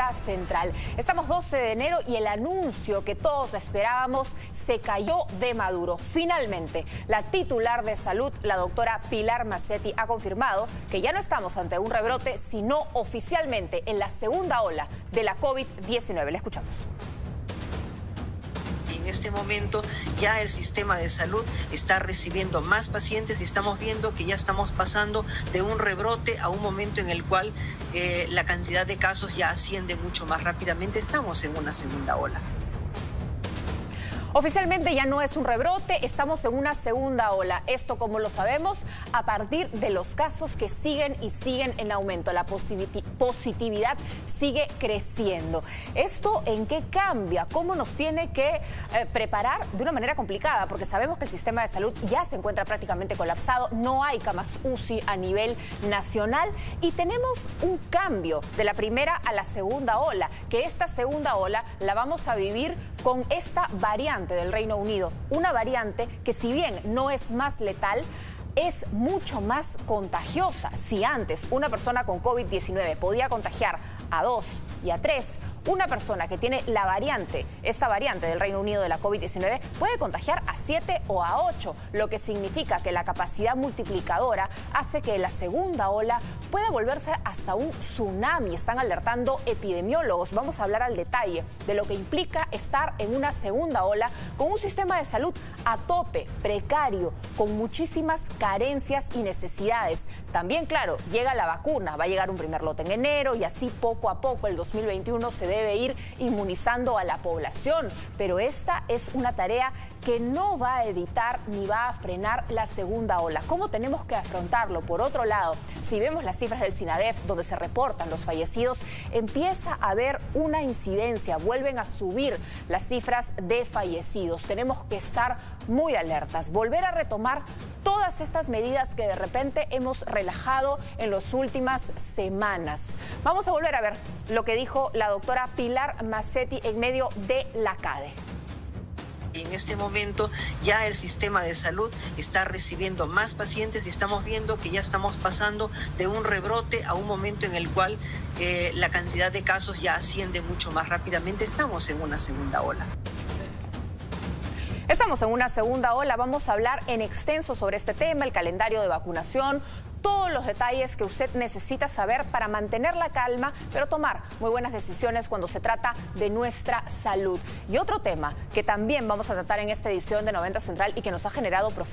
90 Central. Estamos 12 de enero y el anuncio que todos esperábamos se cayó de Maduro. Finalmente, la titular de salud, la doctora Pilar Massetti, ha confirmado que ya no estamos ante un rebrote, sino oficialmente en la segunda ola de la COVID-19. Le escuchamos este momento ya el sistema de salud está recibiendo más pacientes y estamos viendo que ya estamos pasando de un rebrote a un momento en el cual eh, la cantidad de casos ya asciende mucho más rápidamente. Estamos en una segunda ola. Oficialmente ya no es un rebrote, estamos en una segunda ola. Esto, como lo sabemos, a partir de los casos que siguen y siguen en aumento. La positividad sigue creciendo. ¿Esto en qué cambia? ¿Cómo nos tiene que eh, preparar de una manera complicada? Porque sabemos que el sistema de salud ya se encuentra prácticamente colapsado, no hay camas UCI a nivel nacional y tenemos un cambio de la primera a la segunda ola, que esta segunda ola la vamos a vivir con esta variante del Reino Unido, una variante que si bien no es más letal, es mucho más contagiosa. Si antes una persona con COVID-19 podía contagiar a dos y a tres, una persona que tiene la variante, esta variante del Reino Unido de la COVID-19, puede contagiar a 7 o a 8, lo que significa que la capacidad multiplicadora hace que la segunda ola pueda volverse hasta un tsunami. Están alertando epidemiólogos. Vamos a hablar al detalle de lo que implica estar en una segunda ola con un sistema de salud a tope, precario, con muchísimas carencias y necesidades. También, claro, llega la vacuna, va a llegar un primer lote en enero y así poco a poco el 2021 se debe ir inmunizando a la población, pero esta es una tarea que no va a evitar ni va a frenar la segunda ola. ¿Cómo tenemos que afrontarlo? Por otro lado, si vemos las cifras del SINADEF, donde se reportan los fallecidos, empieza a haber una incidencia, vuelven a subir las cifras de fallecidos. Tenemos que estar muy alertas, volver a retomar todas estas medidas que de repente hemos relajado en las últimas semanas. Vamos a volver a ver lo que dijo la doctora Pilar Massetti en medio de la CADE. En este momento ya el sistema de salud está recibiendo más pacientes y estamos viendo que ya estamos pasando de un rebrote a un momento en el cual eh, la cantidad de casos ya asciende mucho más rápidamente. Estamos en una segunda ola. Estamos en una segunda ola, vamos a hablar en extenso sobre este tema, el calendario de vacunación, todos los detalles que usted necesita saber para mantener la calma, pero tomar muy buenas decisiones cuando se trata de nuestra salud. Y otro tema que también vamos a tratar en esta edición de 90 Central y que nos ha generado profundo